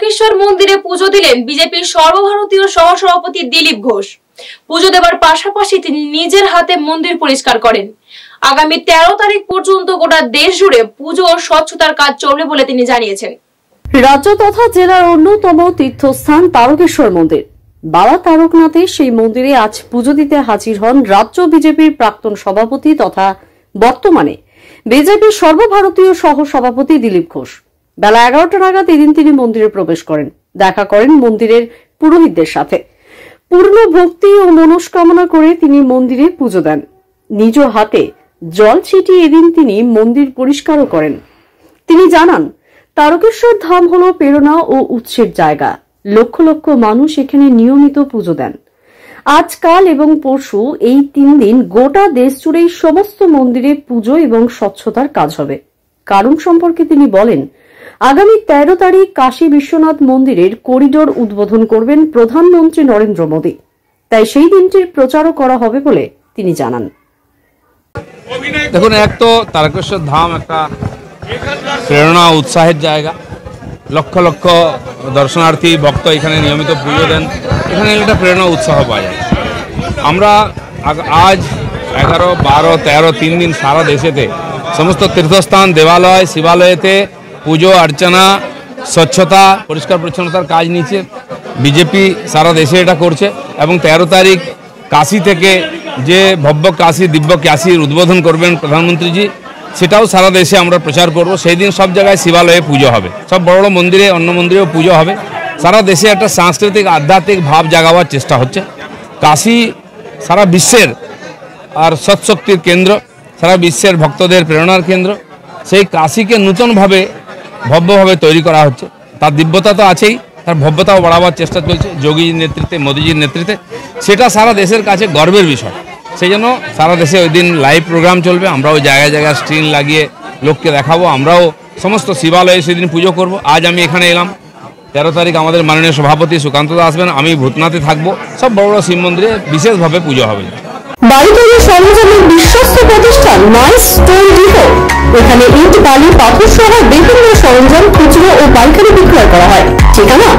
তারকেশ্বর মন্দিরে পুজো দিলেন বিজেপির সর্বভারতীয় সহসভাপতি দিলীপ ঘোষ। পুজো দেওয়ার পাশাপাশি তিনি নিজের হাতে মন্দির পরিষ্কার করেন। আগামী তেরো তারিখ পর্যন্ত গোটা দেশ জুড়ে পুজো ও স্বচ্ছতার কাজ চলবে বলে তিনি জানিয়েছেন। রাজ্য তথা জেলার অন্যতম তীর্থস্থান তারকেশ্বর মন্দির। বাবা তারকনাথের সেই মন্দিরে আজ পুজো দিতে হাজির হন রাজ্য বিজেপির প্রাক্তন সভাপতি তথা বর্তমানে বিজেপির সর্বভারতীয় সহ সভাপতি দিলীপ ঘোষ। বেলা এগারোটা নাগাদ এদিন তিনি মন্দিরে প্রবেশ করেন। দেখা করেন মন্দিরের পুরোহিতদের সাথে। পূর্ণ ভক্তি ও মনস্কামনা করে তিনি মন্দিরে পুজো দেন। নিজ হাতে জল ছিটিয়ে এদিন তিনি মন্দির পরিষ্কারও করেন। তিনি জানান, তারকেশ্বর ধাম হল প্রেরণা ও উৎসের জায়গা। লক্ষ লক্ষ মানুষ এখানে নিয়মিত পুজো দেন। আজকাল এবং পরশু এই তিন দিন গোটা দেশ জুড়েই সমস্ত মন্দিরে পুজো এবং স্বচ্ছতার কাজ হবে। কারণ সম্পর্কে তিনি বলেন আগামী তেরো তারিখ কাশী বিশ্বনাথ মন্দিরের করিডোর উদ্বোধন করবেন প্রধানমন্ত্রী নরেন্দ্র মোদী। তাই সেই দিনটির প্রচারও করা হবে বলে তিনি জানান। দেখুন, এক তো তারকেশ্বর ধাম একটা প্রেরণা, উৎসাহের জায়গা। লক্ষ লক্ষ দর্শনার্থী, ভক্ত এখানে নিয়মিত পুজো দেন। এখানে একটা প্রেরণা, উৎসাহ পাওয়া যায়। আমরা আজ এগারো, বারো, তেরো, তিন দিন সারা দেশেতে সমস্ত তীর্থস্থান, দেবালয়, শিবালয়েতে পুজো, অর্চনা, স্বচ্ছতা, পরিষ্কার পরিচ্ছন্নতার কাজ নিচ্ছে বিজেপি সারা দেশে এটা করছে এবং তেরো তারিখ কাশি থেকে যে ভব্য কাশী, দিব্য কাশীর উদ্বোধন করবেন প্রধানমন্ত্রীজি, সেটাও সারা দেশে আমরা প্রচার করব। সেই দিন সব জায়গায় শিবালয়ে পুজো হবে। সব বড় বড় মন্দিরে, অন্য মন্দিরেও পুজো হবে। সারা দেশে একটা সাংস্কৃতিক, আধ্যাত্মিক ভাব জাগাবার চেষ্টা হচ্ছে। কাশী সারা বিশ্বের আর সৎশক্তির কেন্দ্র, সারা বিশ্বের ভক্তদের প্রেরণার কেন্দ্র। সেই কাশীকে নূতনভাবে ভব্যভাবে তৈরি করা হচ্ছে। তার দিব্যতা তো আছেই, তার ভব্যতাও বাড়াবার চেষ্টা চলছে যোগীর নেতৃত্বে, মোদীজির নেতৃত্বে। সেটা সারা দেশের কাছে গর্বের বিষয়। সেই জন্য সারা দেশে ওই দিন লাইভ প্রোগ্রাম চলবে আমরা ওই জায়গায় জায়গায় স্ক্রিন লাগিয়ে লোককে দেখাবো, আমরাও সমস্ত শিবালয়ে সেদিন পুজো করব। আজ আমি এখানে এলাম। তেরো তারিখ আমাদের মাননীয় সভাপতি সুকান্ত দাস আসবেন, আমি ভূতনাথে থাকব। সব বড় বড় শিব মন্দিরে বিশেষভাবে পুজো হবে। বিশ্বস্ত প্রতিষ্ঠান এখানে ইট, বালি, পাথর সহ বিভিন্ন সরঞ্জাম খুচরো ও পাইকারি বিক্রয় করা হয়। ঠিকানা